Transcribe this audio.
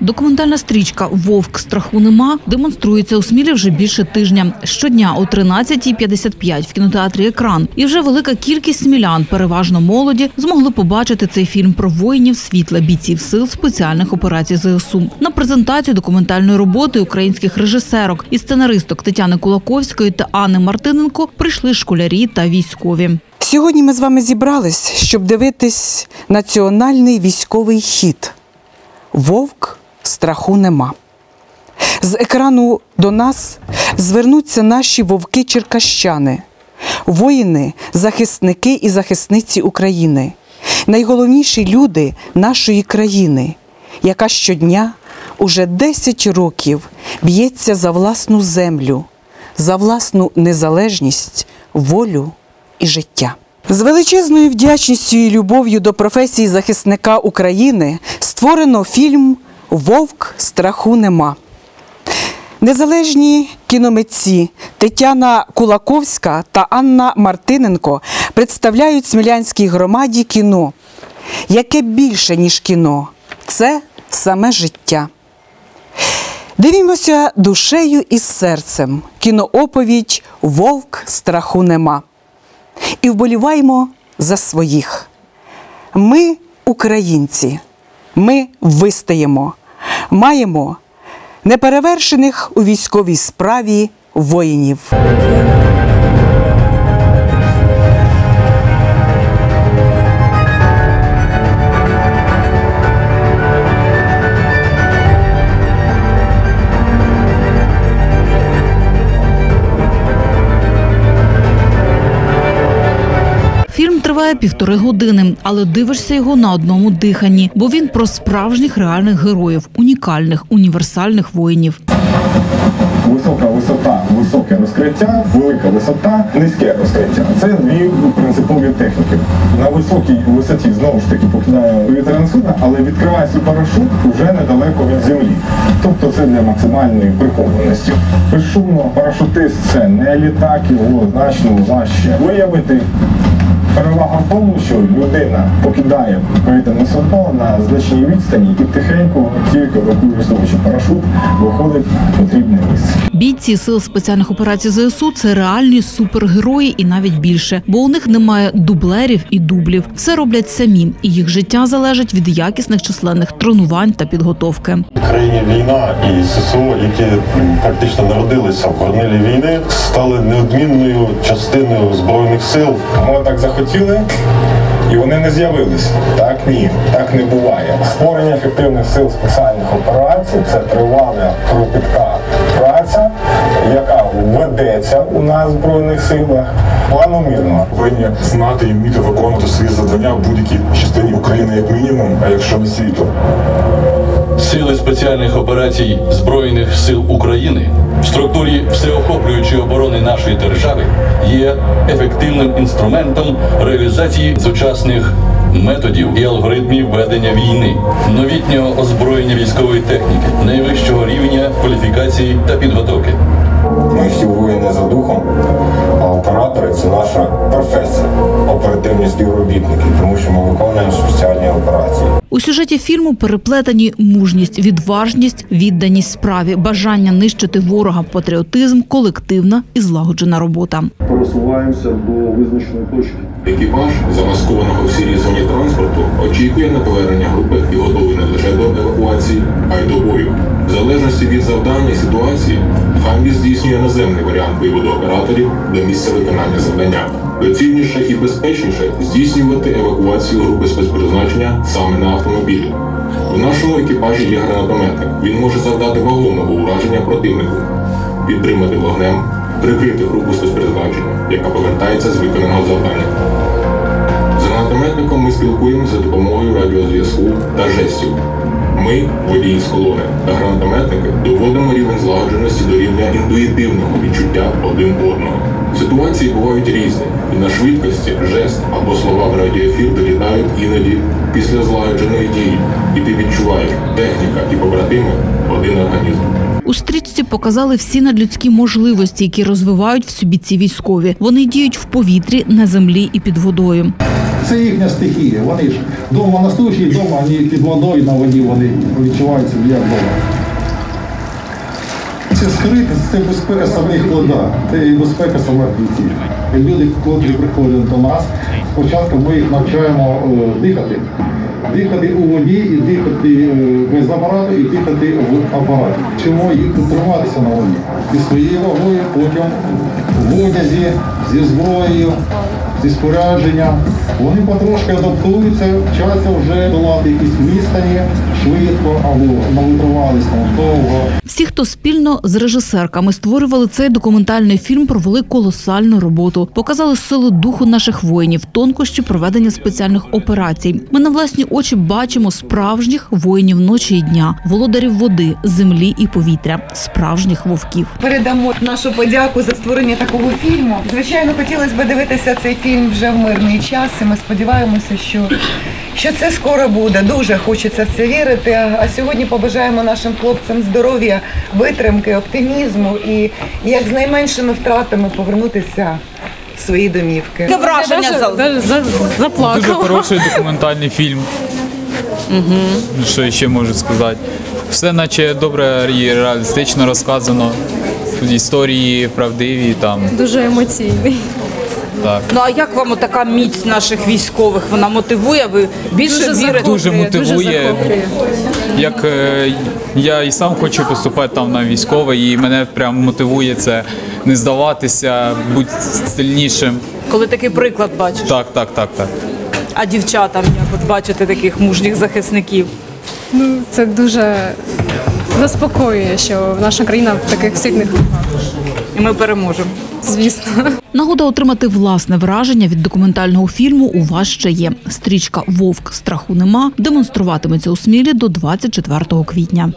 Документальна стрічка Вовк страху нема демонструється у Смілі вже більше тижня. Щодня о 13.55 в кінотеатрі Екран. І вже велика кількість смілян, переважно молоді, змогли побачити цей фільм про воїнів світла бійців сил спеціальних операцій ЗСУ. На презентацію документальної роботи українських режисерок і сценаристок Тетяни Кулаковської та Анни Мартиненко прийшли школярі та військові. Сьогодні ми з вами зібрались, щоб дивитись національний військовий хід. Вовк страху нема. З екрану до нас звернуться наші вовки-черкащани, воїни, захисники і захисниці України, найголовніші люди нашої країни, яка щодня уже 10 років б'ється за власну землю, за власну незалежність, волю і життя. З величезною вдячністю і любов'ю до професії захисника України створено фільм Вовк страху нема. Незалежні кіномитці Тетяна Кулаковська та Анна Мартиненко представляють смілянській громаді кіно, яке більше, ніж кіно, це саме життя. Дивімося душею і серцем. Кінооповідь Вовк страху нема. І вболіваємо за своїх. Ми, українці, ми вистаємо, маємо неперевершених у військовій справі воїнів. Півтори години, але дивишся його на одному диханні, бо він про справжніх реальних героїв, унікальних універсальних воїнів. Висока висота, високе розкриття, велика висота, низьке розкриття. Це дві принципові техніки. На високій висоті знову ж таки покидає повітряна судна, але відкриває свій парашут вже недалеко від землі. Тобто це для максимальної прихованості. Безшумно парашутист це не літак, його значно важче виявити. Перевага в тому, що людина покидає повітряне судно на значній відстані і тихенько, тільки використовуючи парашут, виходить в потрібне місце. Бійці сил спеціальних операцій ЗСУ це реальні супергерої і навіть більше, бо у них немає дублерів і дублів. Все роблять самі, і їх життя залежить від якісних численних тренувань та підготовки. Країні війна і ССО, які практично народилися в горнилі війни, стали неодмінною частиною збройних сил. Ми так захотіли, і вони не з'явилися. Так ні, так не буває. Створення ефективних сил спеціальних операцій це тривала кропітка яка ведеться у нас в збройних силах планомірно. повинні знати і вміти виконувати свої завдання в будь-якій частині України як мінімум, а якщо не світу. Сили спеціальних операцій Збройних сил України в структурі всеохоплюючої оборони нашої держави є ефективним інструментом реалізації сучасних методів і алгоритмів ведення війни, новітнього озброєння військової техніки, найвищого рівня кваліфікації та підготовки. Ми всі воїни за духом, а оператори це наша професія, оперативні співробітники, тому що ми виконуємо спеціальні операції. У сюжеті фільму переплетені мужність, відважність, відданість справі, бажання нищити ворога, патріотизм, колективна і злагоджена робота. Просуваємося до визначеної точки. Екіпаж, замаскованого в сірій зоні транспорту, очікує на повернення групи і готовий не лише до евакуації, а й до бою. В залежності від завдання і ситуації, Хамбі здійснює наземний варіант виводу операторів до місця виконання завдання. Доцільніше і безпечніше здійснювати евакуацію групи спецпризначення саме на автомобілі. В нашому екіпажі є гранатометник. Він може завдати вагомого ураження противнику, підтримати вогнем, прикрити групу спецпризначення, яка повертається з виконаного завдання. З гранатометником ми спілкуємося за допомогою радіозв'язку та жестів. Ми, водії з колони та гранатометники, доводимо рівень злагодженості до рівня інтуїтивного відчуття один одного. Ситуації бувають різні, і на швидкості жест або слова в радіоефір долітають іноді після злагодженої дії, і ти відчуваєш техніка і побратими один організм. У стрічці показали всі надлюдські можливості, які розвивають в собі ці військові. Вони діють в повітрі, на землі і під водою. Це їхня стихія. Вони ж вдома на суші, вдома вони під водою на воді вони відчувають себе як вдома. Це скрити, це безпека самих вода, це і безпека самих бійців. Люди, котрі приходять до нас, спочатку ми їх навчаємо е, дихати. Дихати у воді і дихати е, без апарату, і дихати в апараті. Чому їх триматися на воді? І своєю вагою, потім в одязі, зі зброєю, зі спорядженням. Вони потрошки адаптуються, вчаться вже долати якісь відстані швидко або навитривались довго. Всі, хто спільно з режисерками створювали цей документальний фільм, провели колосальну роботу, показали силу духу наших воїнів, тонкощі проведення спеціальних операцій. Ми на власні очі бачимо справжніх воїнів ночі і дня, володарів води, землі і повітря, справжніх вовків. Передамо нашу подяку за створення такого фільму. Звичайно, хотілося б дивитися цей фільм вже в мирний час. І ми сподіваємося, що, що це скоро буде. Дуже хочеться в це вірити. А сьогодні побажаємо нашим хлопцям здоров'я, витримки, оптимізму і як з найменшими втратами повернутися в свої домівки. Дуже хороший документальний фільм. Угу. Що ще можу сказати? Все наче добре і реалістично розказано. Історії правдиві там. Дуже емоційний. Так. Ну а як вам така міць наших військових? Вона мотивує? Ви більше Дуже вірите? Дуже мотивує. захоплює. Як е, я і сам хочу поступати там на військовий, і мене прям мотивує це не здаватися, бути сильнішим. Коли такий приклад бачиш. Так, так, так, так. А дівчатам як от бачити таких мужніх захисників? Ну, це дуже заспокоює, що наша країна в таких сильних руках, І ми переможемо. звісно. Нагода отримати власне враження від документального фільму у вас ще є. Стрічка Вовк страху нема демонструватиметься у Смілі до 24 квітня.